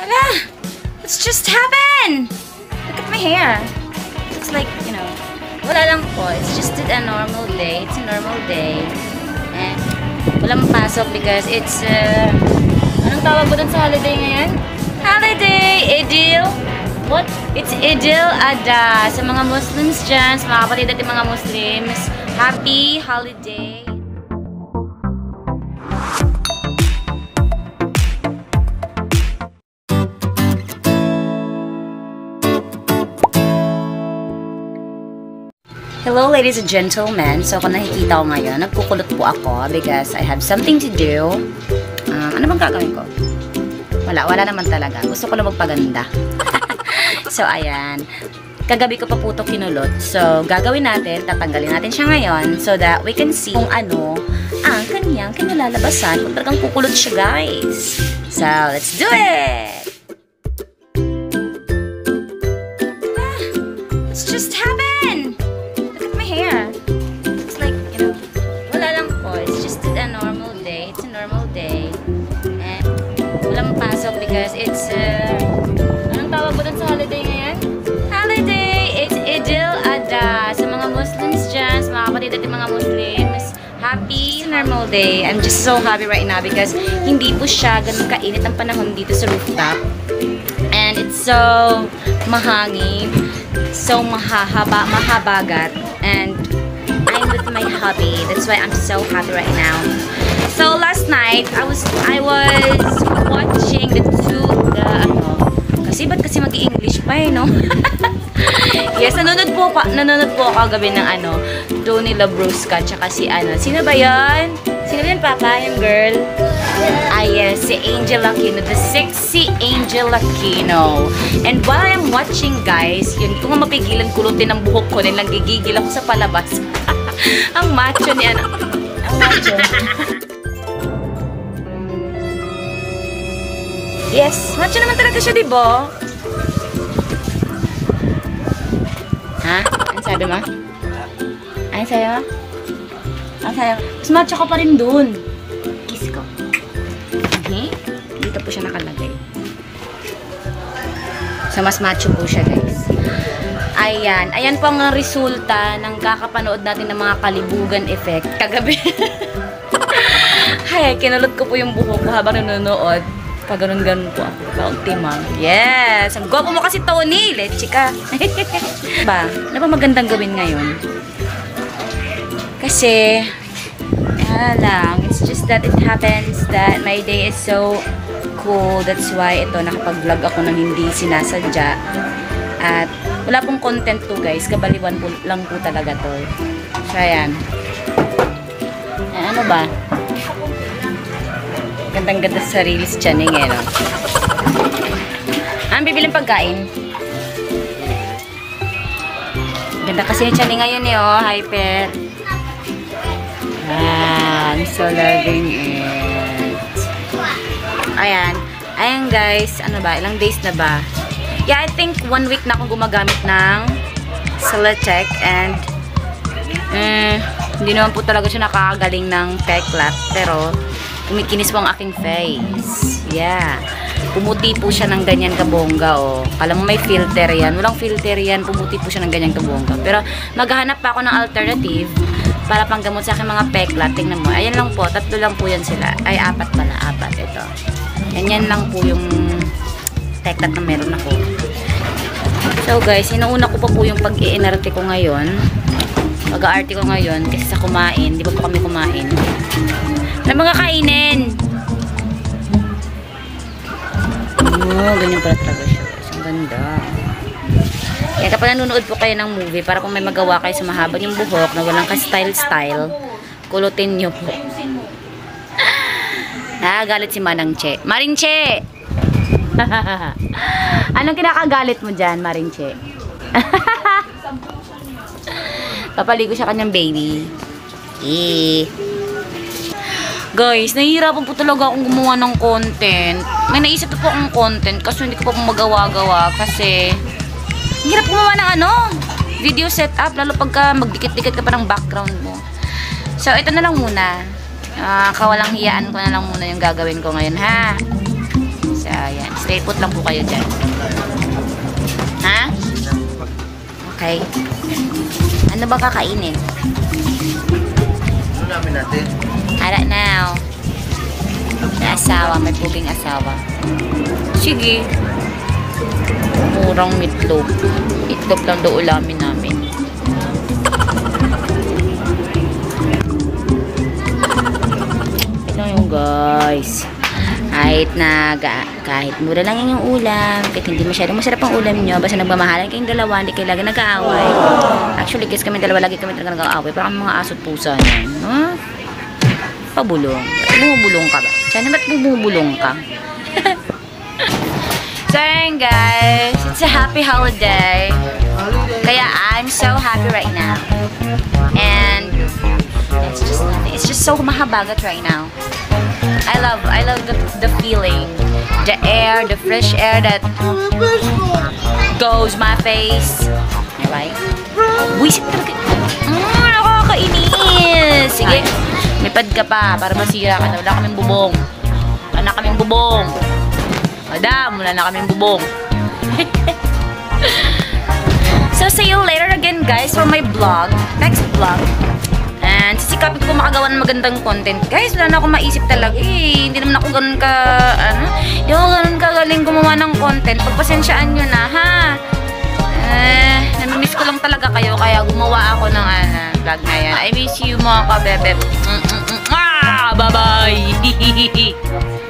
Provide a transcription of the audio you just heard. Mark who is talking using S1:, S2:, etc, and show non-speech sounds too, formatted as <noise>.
S1: Hala! What's just happened? Look at my hair. It's like, you know, wala lang po. It's just a normal day. It's a normal day. Eh, walang pasok because it's, uh, anong tawag mo dun sa holiday ngayon? Holiday! Idil! What? It's Idil Adha. Sa mga Muslims dyan, sa mga kapatid natin mga Muslims, happy holiday! Hello ladies and gentlemen. So kung nakikita ko ngayon, nagkukulot po ako because I have something to do. Um, ano bang gagawin ko? Wala, wala naman talaga. Gusto ko lang magpaganda. <laughs> so ayan. Kagabi ko pa po ito kinulot. So gagawin natin, tatanggalin natin siya ngayon so that we can see kung ano ang kanyang kinalalabasan kung talagang kukulot siya guys. So let's do it! Ah, What's just happened? Because it's, uh, anong tawag mo dun sa holiday ngayon? Holiday! It's Idil Adha. Sa mga Muslims dyan, sa mga kapatid natin mga Muslims, happy normal day. I'm just so happy right now because hindi po siya ganun kainit ang panahon dito sa rooftop. And it's so mahangin, so mahahaba, mahabagat. And I'm with my hubby. That's why I'm so happy right now. So last night, I was I was watching the kasi ba't kasi mag-English pa eh, no? <laughs> yes, nanonood po, pa, nanonood po ako gabi ng ano, Tony Labrusca, tsaka si ano, sino ba yan? Sino ba yan, Papa? Yung girl? Ah, yes, si Angel Aquino, the sexy Angel Aquino. And while I'm watching, guys, yun, kung mapigilan kulutin ang buhok ko, nilang gigigil ako sa palabas. <laughs> ang macho ni ano. Ang macho. Yes, macho naman talaga siya, di? Ha? Ano sabi mo? Ano sabi mo? Ano sabi mo? Mas macho ka pa rin dun. Kiss ko. Okay? Dito po siya nakalagay. So, mas macho po siya, guys. Ayan. Ayan po ang resulta ng kakapanood natin ng mga kalibugan effect. Kagabi. <laughs> Ay, kinulot ko po yung buhok ko habang nanonood. Pag ganun-ganun po ako. Kaong timang. Yes! Ang gwapo mo kasi, Tony! Leche ka. <laughs> ba? Ano ba magandang gawin ngayon? Kasi, lang, it's just that it happens that my day is so cool. That's why ito, nakapag-vlog ako ng hindi sinasadya. At wala pong content to guys. Kabaliwan po, lang po talaga to. So, ayan. Eh, ano ba? Gandang-ganda sa reels channing eh, no? Ang bibiling pagkain. Ganda kasi yung channing ngayon eh, oh. Hyper. Ayan. So, loving it. Ayan. Ayan, guys. Ano ba? Ilang days na ba? Yeah, I think one week na akong gumagamit ng Celatec and eh, hindi naman po talaga siya nakakagaling ng peklat. Pero, kumikinis po ang aking face. Yeah. Pumuti po siya ng ganyan kabongga, oh. Kala mo may filter yan. Walang filter yan. Pumuti po siya ng ganyan kabongga. Pero, maghahanap pa ako ng alternative para panggamot sa aking mga peklat. Tingnan mo. Ayan lang po. Tatlo lang po yan sila. Ay, apat pala. Apat. Ito. Yan yan lang po yung peklat na meron ako. So, guys, inuuna ko pa po yung pag-iinarte ko ngayon. Pag-aarte ko ngayon kasi sa kumain. Di ba po kami kumain? Na mga kainin! Oh, ganyan pala talaga siya. Ang ganda. Kaya kapag nanonood po kayo ng movie, para kung may magawa kayo sa mahaba yung buhok na walang ka-style-style, kulutin nyo po. <laughs> Ah, galit si Manang Che. Maring Che! <laughs> Anong kinakagalit mo dyan, Maring Che? <laughs> Papaligo siya kanyang baby. Eh. Guys, nahihirapan po talaga akong gumawa ng content. May naisip po akong content kasi hindi ko pa po magawa-gawa kasi hirap gumawa ng ano, video setup lalo pagka magdikit-dikit ka pa ng background mo. So, ito na lang muna. Ah, kawalang hiyaan ko na lang muna yung gagawin ko ngayon, ha? So, ayan. Stay put lang po kayo dyan. Ha? Okay. Ano ba kakainin?
S2: Ano namin natin?
S1: Know. May asawa, may puging asawa. Sige. Murang itlog. Itlog lang daw ulamin namin. Ito yung guys. Kahit na kahit mura lang yung ulam, kahit hindi masyadong masarap ang ulam nyo, basta nagmamahalan kayong dalawa, hindi kayo lagi nag-aaway. Actually, kasi kami dalawa lagi kami talaga nag-aaway. Parang mga asot pusa niyan. Huh? Pabulong. Bumubulong ka ba? Sana ba't bumubulong ka? <laughs> so ayun guys, it's a happy holiday. Kaya I'm so happy right now. And it's just. It's just so mahabagat right now. I love, I love the, the feeling. The air, the fresh air that goes my face. Right? Buisit talaga. Mm, nakakainis. Sige, may pad ka pa para masira ka na. Wala kaming bubong. Wala na kaming bubong. Madam, wala na kaming bubong. <laughs> so, see you later again, guys, for my vlog. Next vlog. And sisikapin ko makagawa ng magandang content. Guys, wala na akong maisip talaga eh. Hindi naman ako ganun ka, ano, hindi ako ganun kagaling gumawa ng content. Pagpasensyaan nyo na, ha? Eh, namimiss ko lang talaga kayo, kaya gumawa ako ng, ano, vlog na yan. I miss you mga kabebe. Mm -mm -mm. Ah, bye-bye! <laughs>